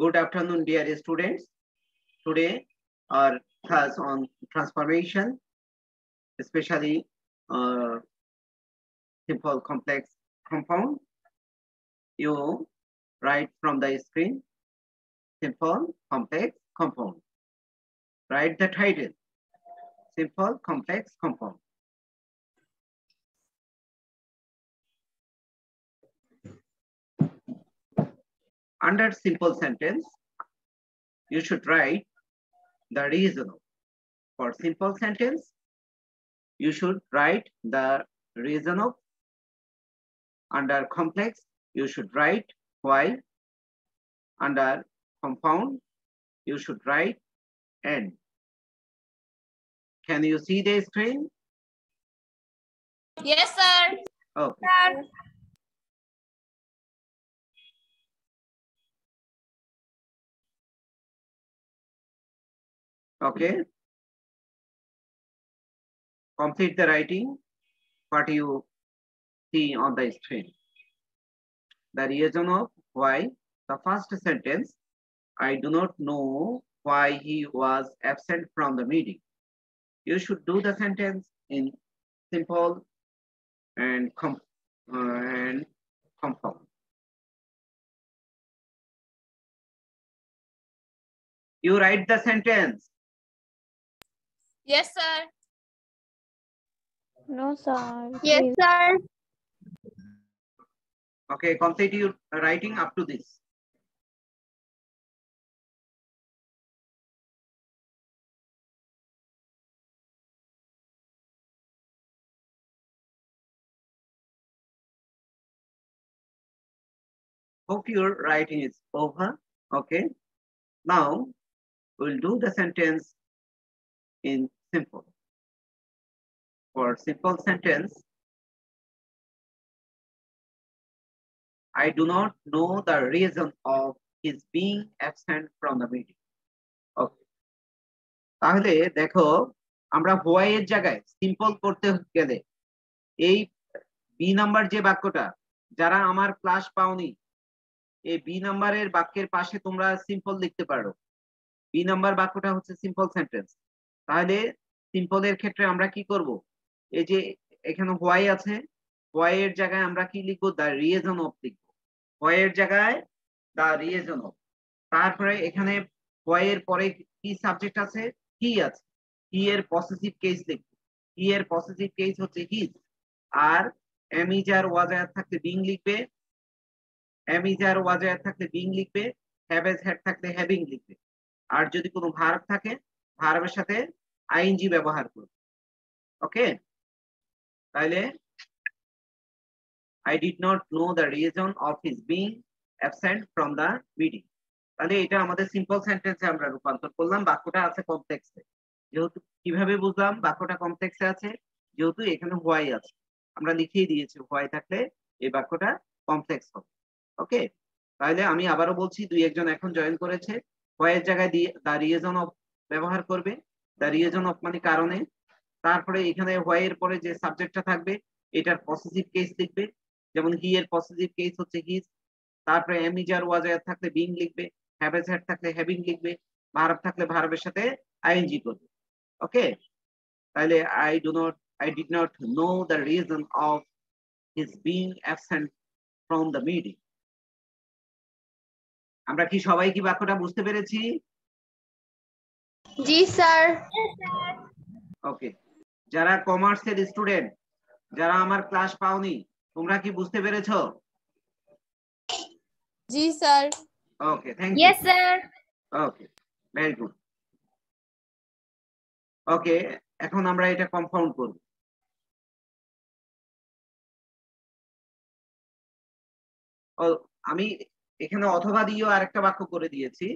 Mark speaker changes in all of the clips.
Speaker 1: Good afternoon, dear students. Today, our class on transformation, especially uh, simple complex compound. You write from the screen, simple complex compound. Write the title, simple complex compound. Under simple sentence, you should write the reason. of. For simple sentence, you should write the reason of. Under complex, you should write why. Under compound, you should write and. Can you see the screen?
Speaker 2: Yes, sir.
Speaker 1: Okay.
Speaker 2: Sir.
Speaker 1: Okay. Complete the writing, what you see on the screen. The reason of why, the first sentence, I do not know why he was absent from the meeting. You should do the sentence in simple and com and compound. You write the sentence.
Speaker 2: Yes, sir.
Speaker 3: No, sir.
Speaker 2: Yes,
Speaker 3: please.
Speaker 2: sir.
Speaker 1: Okay, complete your writing up to this. Hope your writing is over. Okay. Now we'll do the sentence in simple. For simple sentence, I do not know the reason of his being absent from the meeting. Okay. তাহলে দেখো আমরা why এর জায়গায় simple করতে গেলে এই B number যে বাক্যটা যারা আমার ক্লাস পাওনি এই বি নাম্বারের বাক্যের পাশে তোমরা সিম্পল লিখতে পারো বি নাম্বার বাক্যটা হচ্ছে সিম্পল সেন্টেন্স তাহলে সিম্পলের ক্ষেত্রে আমরা কি করব? এই যে এখানে হোয়াই আছে হোয়াই এর জায়গায় আমরা কি লিখব? দ্য রিয়েজন অফ লিখব। হোয়াই এর জায়গায় দ্য রিয়েজন অফ তারপরে এখানে হোয়াই এর পরে কি সাবজেক্ট আছে? হি আছে। হি এর পসেসিভ কেস লিখব। হি এর পসেসিভ কেস হচ্ছে his R am is are was were থাকতে বিং লিখবে। এমিজার ওয়াজার থাকলে বিং লিখবে। হ্যাভেজ হ্যাড থাকলে হ্যাভিং লিখবে। আর যদি কোনো ভার্ব থাকে ভার্বের সাথে আইএনজি ব্যবহার করবে। ওকে? তাহলে I did not know the reason of his being absent from the meeting. তাহলে এটা আমাদের সিম্পল সেন্টেন্সে আমরা রূপান্তর করলাম। বাক্যটা আছে কমপ্লেক্সে যেহেতু, কীভাবে বুঝলাম? বাক্যটা কমপ্লেক্সে আছে। যেহেতু এখানে হোয়াই আছে। আমরা লিখিয়ে দিয়েছি হোয়াই থাকলে এই বাক্যটা কমপ্লেক্স হবে। ওকে? তাহলে আমি আবারও বলছি, দুই একজন এখন জয়েন করেছে। হোয়াইয়ের জায়গায় দিয়ে রিয়েজন অফ ব্যবহার করবে। দ্য রিয়েজন অফ মানে কারণে। তারপরে এখানে হোয়াইয়ের পরে যে সাবজেক্টটা থাকবে, এটার পসেসিভ কেস লিখবে। যেমন হি এর পসেসিভ কেস হচ্ছে হিজ তারপরে এমিজার ওয়াজার থাকলে বিং লিখবে। হ্যাভেজ হ্যাড থাকলে হ্যাভিং লিখবে। ভার্ব থাকলে ভার্বের সাথে আইএনজি করবে। ওকে তাহলে I do not I did not know the reason of his being absent from the meeting আমরা কি সবাই কি বাক্যটা বুঝতে পেরেছি?
Speaker 2: জি স্যার।
Speaker 1: ওকে যারা কমার্সের স্টুডেন্ট যারা আমার ক্লাস পাওনি তোমরা কি বুঝতে পেরেছ?
Speaker 2: জি sir.
Speaker 1: Okay thank you
Speaker 2: yes sir
Speaker 1: okay very good okay এখন আমরা এটা কম্পাউন্ড করব। ও আমি এখানে অথবা দিয়েও আরেকটা বাক্য করে দিয়েছি।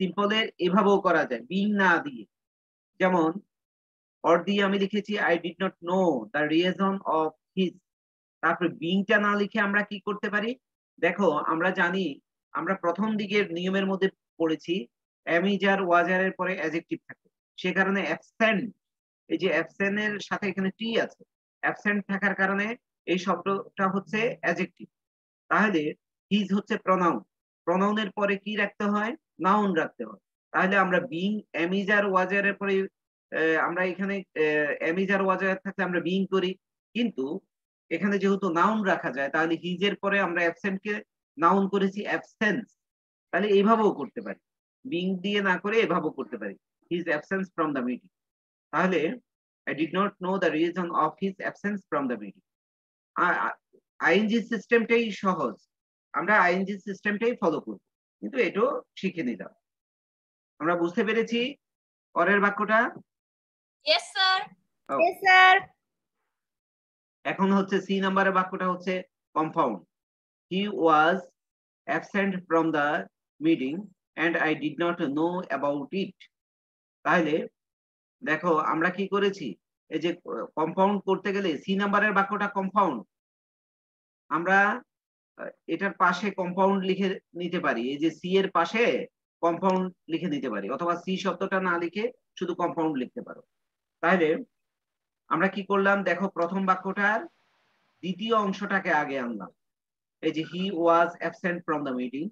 Speaker 1: সিম্পলের এভাবেও করা যায় বিং না দিয়ে। যেমন, অর দিয়ে আমি লিখেছি I did not know the reason of his তারপরে বিংটা না লিখে আমরা কি করতে পারি? দেখো, আমরা জানি, আমরা প্রথম দিকের নিয়মের মধ্যে পড়েছি অ্যামিজার ওয়াজারের পরে অ্যাজেক্টিভ থাকে। সে কারণে অ্যাবসেন্ট এই যে অ্যাবসেন্টের সাথে এখানে টি আছে অ্যাবসেন্ট থাকার কারণে এই শব্দটা হচ্ছে অ্যাজেক্টিভ তাহলে হিজ হচ্ছে প্রনাউন প্রনাউনের পরে কি রাখতে হয়? নাউন রাখতে হয় তাহলে আমরা বিং অ্যামিজার ওয়াজারের পরে আমরা এখানে অ্যামিজার ওয়াজার থাকলে আমরা বিং করি। কিন্তু এখানে যেহেতু নাউন রাখা যায়, তাহলে হিজের পরে আমরা অ্যাবসেন্টকে নাউন করেছি অ্যাবসেন্স তাহলে এইভাবেও করতে পারি। বিং দিয়ে না করে এভাবেও করতে পারি। His absence from the meeting তাহলে I did not know the reason of his absence from the meeting I N G সিস্টেমটাই সহজ। আমরা আইএনজি সিস্টেমটাই ফলো করব। কিন্তু এটাও শিখে নিলাম আমরা বুঝতে পেরেছি? পরের বাক্যটা?
Speaker 2: Yes, sir.
Speaker 3: Yes, sir.
Speaker 1: এখন হচ্ছে সি নাম্বারের বাক্যটা হচ্ছে compound he was absent from the meeting and I did not know about it তাহলে দেখো আমরা কি করেছি? এই যে কম্পাউন্ড করতে গেলে সি নাম্বারের বাক্যটা কম্পাউন্ড আমরা এটার পাশে কম্পাউন্ড লিখে নিতে পারি। এই যে সি এর পাশে কম্পাউন্ড লিখে নিতে পারি, অথবা সি শব্দটা না লিখে শুধু কম্পাউন্ড লিখতে পারো। তাহলে আমরা কি করলাম? দেখো প্রথম বাক্যটার দ্বিতীয় অংশটাকে আগে আনলাম। এই যে he was absent from the meeting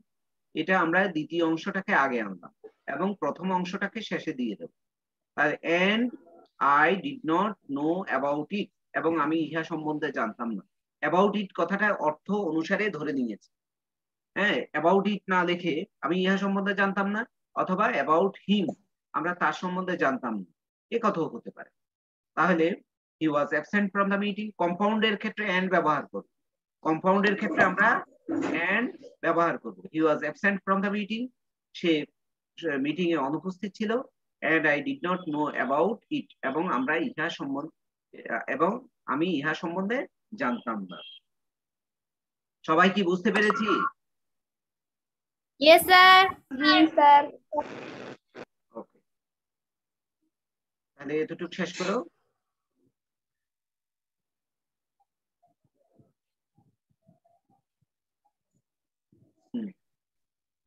Speaker 1: এটা আমরা দ্বিতীয় অংশটাকে আগে আনলাম এবং প্রথম অংশটাকে শেষে দিয়ে দেব। আর and I did not know about it এবং আমি ইহা সম্বন্ধে জানতাম না। অ্যাবাউট ইট কথাটা অর্থ অনুসারে ধরে নিয়েছে। হ্যাঁ অ্যাবাউট ইট না লিখে আমি ইহা সম্বন্ধে জানতাম না, অথবা অ্যাবাউট হিম আমরা তার সম্বন্ধে জানতাম না। এ কথাও হতে পারে। তাহলে he was absent from the meeting কম্পাউন্ডের ক্ষেত্রে অ্যান্ড ব্যবহার করব। কম্পাউন্ডের ক্ষেত্রে আমরা অ্যান্ড ব্যবহার করব। He was absent from the meeting say meeting এ অনুপস্থিত ছিল and I did not know about it এবং আমরা ইহা সম্বন্ধে, এবং আমি ইহা সম্বন্ধে জানতাম না। সবাই কি বুঝতে পেরেছি?
Speaker 3: Yes, sir.
Speaker 2: Yes, sir.
Speaker 1: ওকে তাহলে এতটুকু শেষ করো। হুম।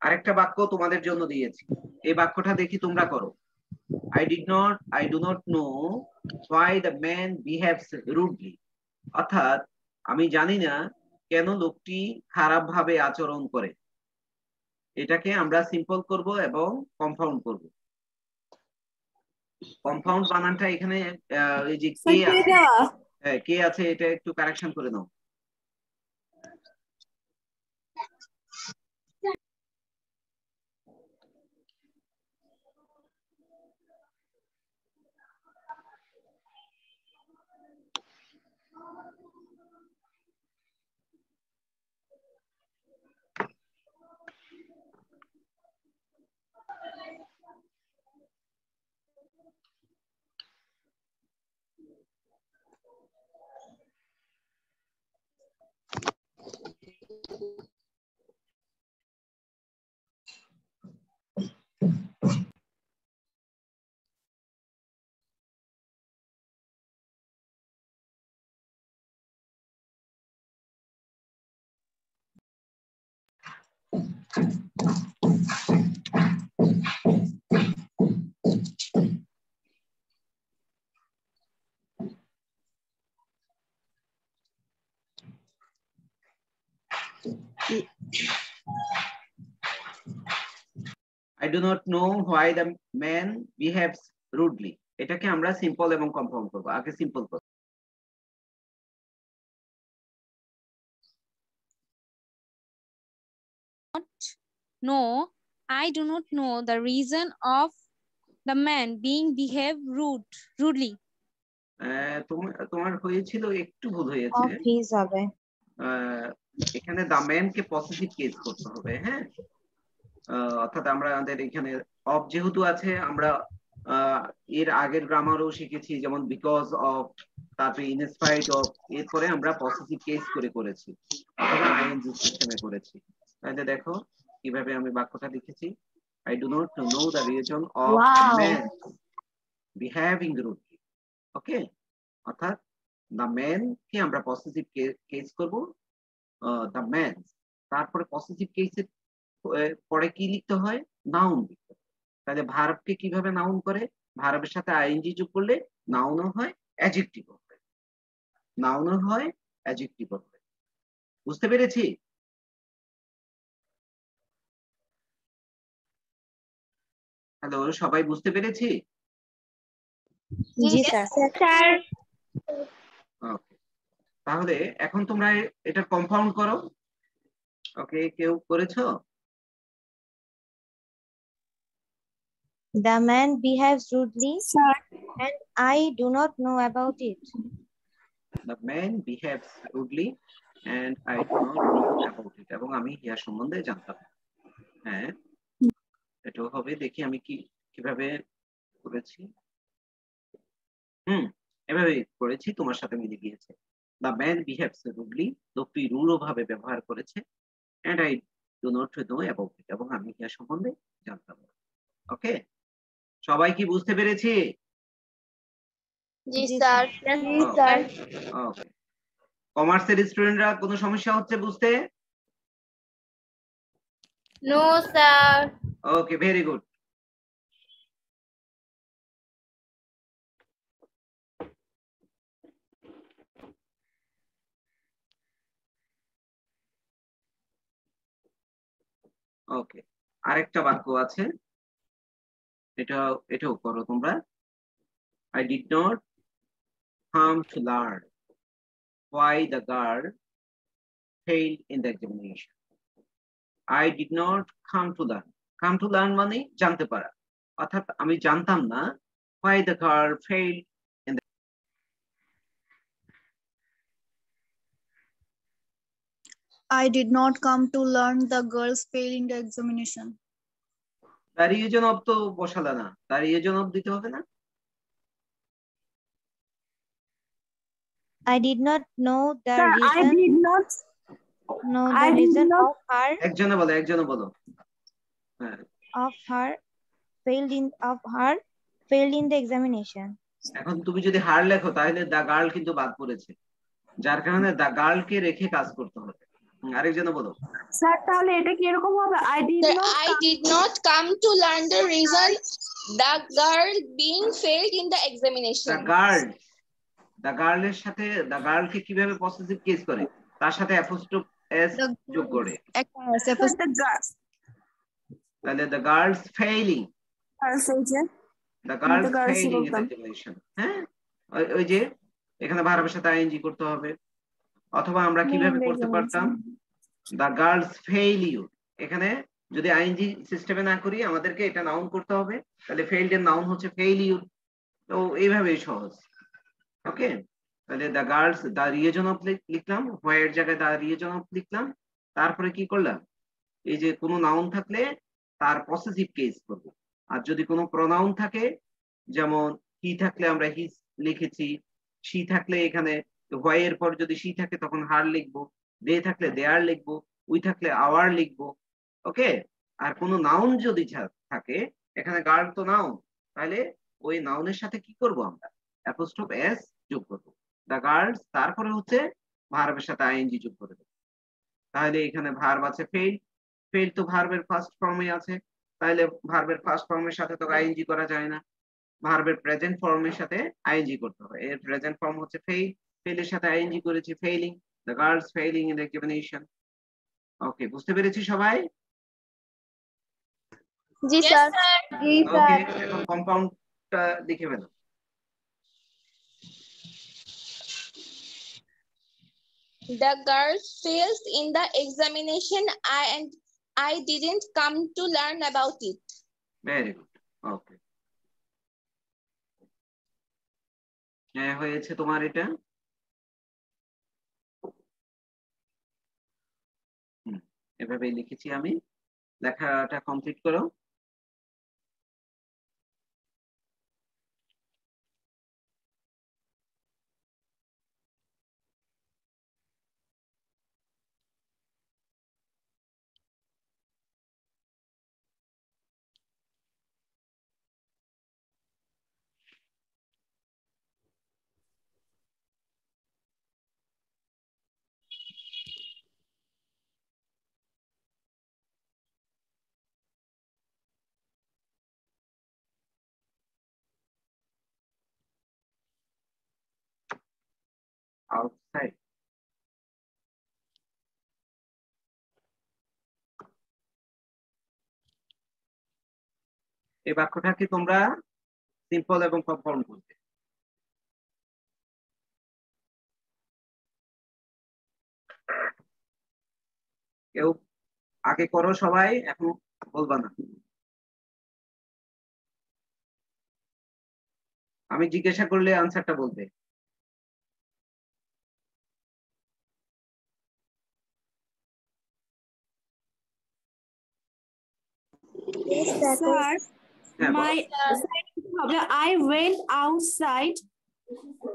Speaker 1: আরেকটা বাক্য তোমাদের জন্য দিয়েছি। এই বাক্যটা দেখি তোমরা করো। I did not I do not know why the man behaves rudely অর্থাৎ আমি জানি না কেন লোকটি খারাপ ভাবে আচরণ করে। এটাকে আমরা সিম্পল করব এবং কম্পাউন্ড করব। কম্পাউন্ড বানানটা এখানে আহ, এই যে কে আছে হ্যাঁ, কে আছে এটা একটু কারেকশন করে নাও। I do not know why the man behaves rudely. এটাকে আমরা সিম্পল এবং কম্পাউন্ড করব আগে সিম্পল করব
Speaker 4: No, I do not know the reason of the man being behave rude, rudely.
Speaker 1: আহ, তোমার তোমার হয়েছিল একটু ভুল হয়েছে
Speaker 3: হবে।
Speaker 1: আহ, এখানে দা ম্যান কে পজিটিভ কেস করতে হবে হ্যাঁ আহ, অর্থাৎ আমরা আমাদের এখানে অফ যেহেতু আছে আমরা আহ, এর আগের গ্রামারও শিখেছি যেমন বিকজ অফ তারপরে ইনস্পাইট অফ এরপরে আমরা পজিটিভ কেস করে করেছি অথবা আইএনজি সিস্টেমে করেছি তাহলে দেখো কীভাবে আমি বাক্যটা লিখেছি। I do not know the reason of. Man behaving rudely okay অর্থাৎ দ্য ম্যান কে আমরা পজিটিভ কেস করব দ্য ম্যান তারপরে পজিটিভ কেসের পরে কি লিখতে হয়? নাউন লিখতে হয়। তাহলে ভার্বকে কীভাবে নাউন করে? ভার্বের সাথে আইএনজি যোগ করলে নাউনও হয় অ্যাডজেক্টিভ হয়। নাউনও হয় অ্যাডজেক্টিভ হয়। বুঝতে পেরেছি? হ্যালো সবাই বুঝতে পেরেছি
Speaker 2: জি স্যার স্যার
Speaker 1: ওকে তাহলে এখন তোমরা এটা কম্পাউন্ড করো ওকে কেউ করেছ
Speaker 3: The man behaves rudely
Speaker 2: sir
Speaker 3: and I do not know about it.
Speaker 1: the man behaves rudely and I do not know about it এবং আমি ইহার সম্বন্ধে জানতাম হ্যাঁ এটাও হবে দেখি আমি কি কীভাবে করেছি। হুম এভাবে করেছি তোমার সাথে মিলে গিয়েছে। দ্য ম্যান বিহেভস রুডলি লোকটি রূঢ় ভাবে ব্যবহার করেছে and I do not know about it এবং আমি ইহার সম্বন্ধে জানতাম না। ওকে সবাই কি বুঝতে পেরেছি?
Speaker 2: জি স্যার। জি স্যার।
Speaker 1: ওকে কমার্সের স্টুডেন্টরা কোনো সমস্যা হচ্ছে বুঝতে?
Speaker 2: No sir.
Speaker 1: Okay very good okay আরেকটা বাক্য আছে এটা এটাও করো তোমরা I did not come to learn why the girl failed in the examination. I did not come to learn. Come to learn মানে জানতে পারা অর্থাৎ আমি জানতাম না why the girl failed in the
Speaker 5: I did not come to learn the girls failed in the examination.
Speaker 1: তার reason of তো বসালে না তার reason of দিতে হবে না
Speaker 3: I did not know the
Speaker 2: I
Speaker 3: reason,
Speaker 2: did not
Speaker 3: know the
Speaker 2: did
Speaker 3: reason
Speaker 2: not-
Speaker 3: of her
Speaker 1: একজনে বলো একজনে বলো হ্যাঁ
Speaker 3: of her failed in of her failed in the examination.
Speaker 1: এখন তুমি যদি হার লেখো তাহলে দা গার্ল কিন্তু বাদ পড়েছে। যার কারণে দা গার্ল কে রেখে কাজ করতে হবে। আরেকজনে বলো।
Speaker 2: স্যার তাহলে এটা কি এরকম হবে? I did not
Speaker 6: I did not come to learn the reason the girl being failed in the
Speaker 1: the
Speaker 6: examination.
Speaker 1: Girl the গার্লের সাথে দা গার্লকে কীভাবে পজিটিভ কেস করে? তার সাথে অ্যাপোস্ট্রোফ এস যোগ করে। তাহলে the girls failing the girls
Speaker 2: The girls
Speaker 1: failing in. Examination হ্যাঁ? ওই- যে এখানে ভার্বের সাথে আইএনজি করতে হবে। অথবা আমরা কীভাবে করতে পারতাম? দ্য গার্লস ফেইলিউর এখানে যদি আইএনজি সিস্টেমে না করি আমাদেরকে এটা নাউন করতে হবে। তাহলে ফেইলড এর নাউন হচ্ছে ফেইলিউর তো এইভাবেই সহজ। ওকে তাহলে the girls the reason of লিখলাম। হোয়ার জায়গায় দ্য রিয়েজন অফ লিখলাম। তারপরে কি করলাম? এই যে কোনো নাউন থাকলে তার পসেসিভ কেস করব। আর যদি কোনো প্রনাউন থাকে, যেমন হি থাকলে আমরা হিজ লিখেছি শি থাকলে এখানে হোয়াই এর পর যদি শি থাকে তখন হার লিখব দে থাকলে দেয়ার লিখব উই থাকলে আওয়ার লিখব, ওকে? আর কোনো নাউন যদি থাকে, এখানে গার্ড তো নাউন তাহলে ওই নাউনের সাথে কি করব আমরা? অ্যাপোস্ট্রোফ এস যোগ করব। দ্য গার্ডস তারপরে হচ্ছে ভার্বের সাথে আইএনজি যোগ করে দেবো। তাহলে এখানে ভার্ব আছে ফেল ফেল তো ভার্বের ফার্স্ট ফর্মে আছে তাহলে ভার্বের ফার্স্ট ফর্মের সাথে তো আইএনজি করা যায় না। ভার্বের প্রেজেন্ট ফর্মের সাথে আইএনজি করতে হবে। এর প্রেজেন্ট ফর্ম হচ্ছে ফেইল ফেলের সাথে আইএনজি করেছি failing the girls failing in examination okay বুঝতে পেরেছি সবাই?
Speaker 2: জি স্যার. জি স্যার
Speaker 1: এখন কম্পাউন্ডটা লিখে ফেলো।
Speaker 6: The girl fails in the examination I and I didn't come to learn about it.
Speaker 1: Very good okay হ্যাঁ হয়েছে তোমার এটা? হুম, এভাবেই লিখেছি আমি। লেখাটা কমপ্লিট করো outside এই বাক্যটাকে তোমরা সিম্পল এবং কম্পাউন্ড করবে কেউ আগে করো সবাই এখন বলবা না। আমি জিজ্ঞাসা করলে আনসারটা বলবে।
Speaker 2: Yes, Sir,
Speaker 1: হ্যাঁ
Speaker 2: my I went outside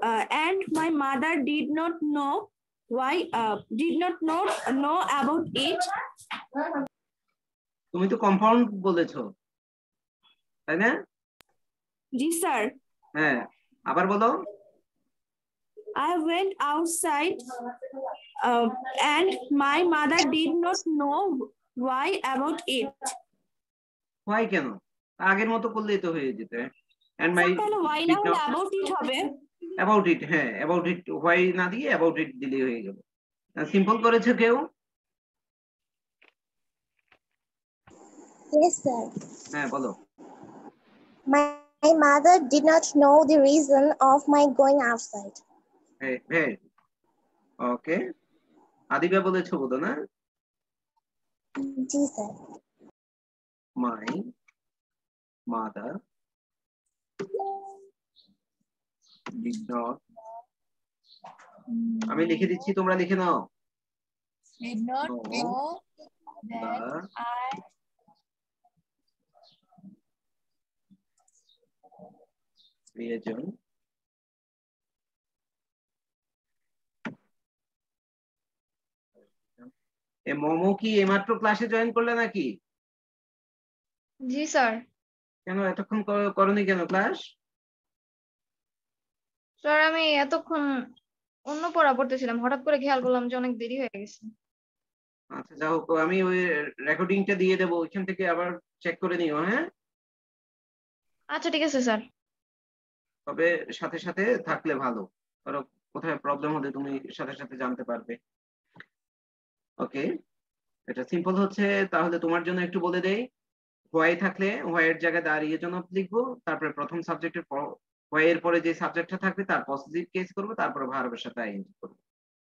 Speaker 2: uh, and my mother did not know why uh, did not know know about it.
Speaker 1: তুমি তো কম্পাউন্ড বলেছ তাই না
Speaker 2: Ji sir,
Speaker 1: হ্যাঁ আবার বলো
Speaker 2: I went outside uh, and my mother did not know why about it.
Speaker 1: হয় কেন আগের মতো করলেই তো হয়ে যেত। এন্ড মাই
Speaker 2: না হবে?
Speaker 1: অ্যাবাউট ইট হ্যাঁ অ্যাবাউট ইট হোয়াই না দিয়ে অ্যাবাউট ইট দিলে হয়ে গেল। সিম্পল করেছে কেউ?
Speaker 7: Yes, sir.
Speaker 1: হ্যাঁ বলো।
Speaker 7: My, my mother did not know the reason of my going outside.
Speaker 1: হ্যাঁ ওকে আদিবা বলেছ বোধ না?
Speaker 7: Ji, sir.
Speaker 1: My mother did not. আমি লিখে দিচ্ছি তোমরা লিখে নাও।
Speaker 6: Did not
Speaker 1: No.
Speaker 6: know that I
Speaker 1: reason এ মোমো কি এইমাত্র ক্লাসে জয়েন করলে নাকি?
Speaker 8: জি স্যার
Speaker 1: কেন এতক্ষণ কর- করনি কেন ক্লাস?
Speaker 8: স্যার আমি এতক্ষণ অন্য পড়া পড়তেছিলাম। হঠাৎ করে খেয়াল করলাম যে অনেক দেরি হয়ে গেছে।
Speaker 1: আচ্ছা যা হোক আমি ওই রেকর্ডিংটা দিয়ে দেবো। ওইখান থেকে আবার চেক করে নিও হ্যাঁ?
Speaker 8: আচ্ছা ঠিক আছে স্যার।
Speaker 1: তবে সাথে সাথে থাকলে ভালো। ধরো কোথায় প্রবলেম হলে তুমি সাথে সাথে জানতে পারবে। ওকে এটা সিম্পল হচ্ছে। তাহলে তোমার জন্য একটু বলে দেই। হোয়াই থাকলে হোয়াইয়ের জায়গায় দাঁড়িয়ে জন্য লিখব, তারপরে প্রথম সাবজেক্টের হোয়াইয়ের পরে যে সাবজেক্টটা থাকবে, তার পজিটিভ কেস করব, তারপরে ভার্বের সাথে আইএনজি করব।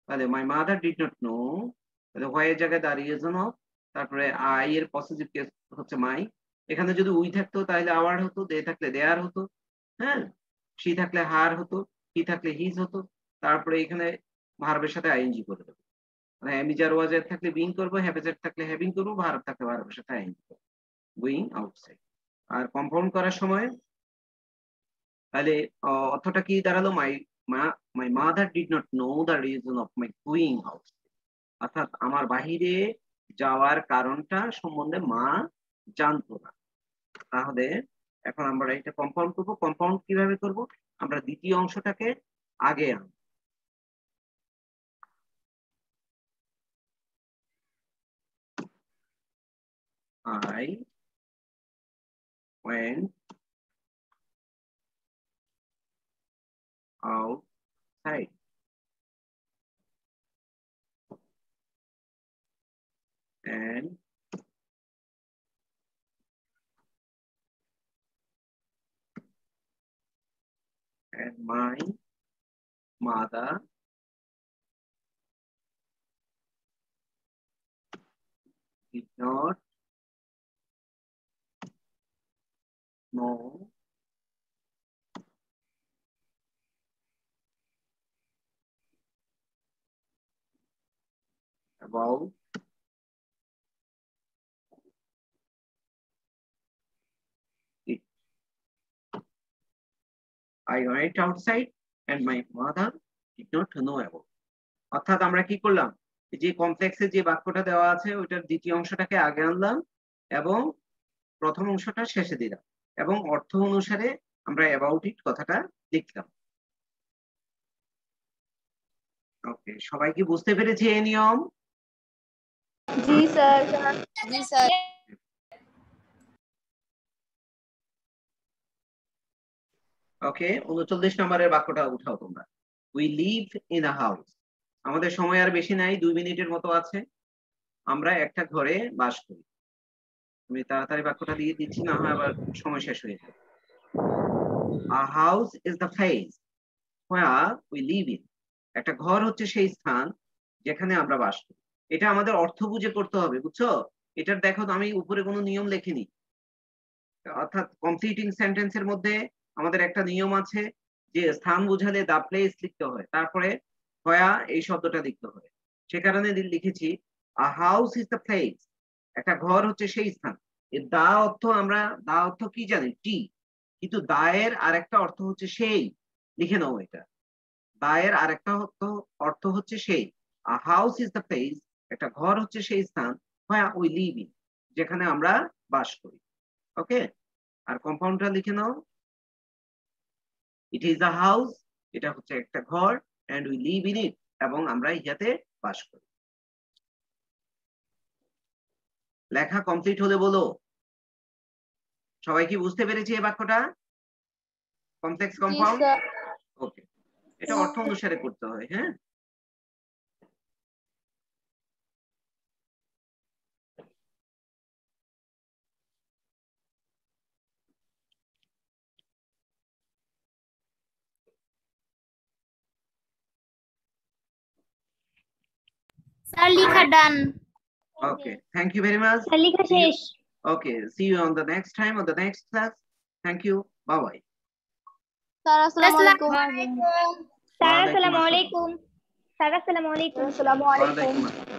Speaker 1: তাহলে my mother did not know তাহলে হোয়াইয়ের জায়গায় দাঁড়িয়ে জন্য তারপরে আই এর পজিটিভ কেস হচ্ছে মাই এখানে যদি উই থাকতো, তাহলে আওয়ার হতো দে থাকলে দেয়ার হতো হ্যাঁ? সি থাকলে হার হতো হি থাকলে হিজ হতো, তারপরে এখানে ভার্বের সাথে আইএনজি করে দেবো। মানে এমিজার ওয়াজের থাকলে বিং করব হ্যাভেজার থাকলে হ্যাভিং করব ভার্ব থাকলে ভার্বের সাথে আইএনজি করব। Going outside. আর কম্পাউন্ড করার সময় তাহলে অর্থটা কি দাঁড়াল? My my mother did not know the reason of my going outside. অর্থাৎ আমার বাহিরে যাওয়ার কারণটা সম্বন্ধে মা জানতো না। তাহলে এখন আমরা এটা কম্পাউন্ড করব। কম্পাউন্ড কীভাবে করব? আমরা দ্বিতীয় অংশটাকে আগে আনব। I went outside. And and my mother did not know about it. I went outside and my mother did not know about. অর্থাৎ আমরা কি করলাম যে কমপ্লেক্সে যে বাক্যটা দেওয়া আছে, ওইটার দ্বিতীয় অংশটাকে আগে আনলাম এবং প্রথম অংশটা শেষে দিলাম এবং অর্থ অনুসারে আমরা অ্যাবাউট ইট কথাটা লিখলাম ওকে সবাই কি বুঝতে পেরেছি এই নিয়ম?
Speaker 2: জি স্যার।
Speaker 6: জি স্যার।
Speaker 1: ওকে উনচল্লিশ নম্বরের বাক্যটা উঠাও তোমরা। We live in a house আমাদের সময় আর বেশি নাই দুই মিনিটের মতো আছে। আমরা একটা ঘরে বাস করি। আমি তাড়াতাড়ি বাক্যটা দিয়ে দিচ্ছি, না হয় আবার সময় শেষ হয়ে যাবে। A house is the place where we live in একটা ঘর হচ্ছে সেই স্থান যেখানে আমরা বাস করি। এটা আমাদের অর্থ বুঝে করতে হবে, বুঝছ? এটার দেখো আমি উপরে কোনো নিয়ম লেখিনি। অর্থাৎ কমপ্লিটিং সেন্টেন্সের মধ্যে আমাদের একটা নিয়ম আছে যে স্থান বুঝালে দা প্লেস লিখতে হয়, তারপরে হয়া এই শব্দটা লিখতে হয়। সে কারণে লিখেছি a house is the place একটা ঘর হচ্ছে সেই স্থান। দা অর্থ আমরা, দা অর্থ কি জানি? টি। কিন্তু দায়ের আরেকটা অর্থ হচ্ছে সেই। লিখে নাও এটা। দায়ের আরেকটা অর্থ অর্থ হচ্ছে সেই। হাউস ইজ দ্য প্লেস একটা ঘর হচ্ছে সেই স্থান হ্যাঁ ওই লিভ ইন যেখানে আমরা বাস করি। ওকে আর কম্পাউন্ডটা লিখে নাও। ইট ইজ আ হাউস এটা হচ্ছে একটা ঘর and we live in it এবং আমরা ইহাতে বাস করি। লেখা কমপ্লিট হলে বলো। সবাই কি বুঝতে পেরেছি এই বাক্যটা? কমপ্লেক্স কম্পাউন্ড ওকে এটা অর্থ অনুসারে করতে হয় হ্যাঁ?
Speaker 9: স্যার লেখা ডান
Speaker 1: Okay. Thank you very much. See okay. See you on the next time on the next class. Thank you. Bye bye.
Speaker 9: Sir,
Speaker 7: assalamualaikum. Assalamualaikum.
Speaker 1: Assalamualaikum. Assalamualaikum.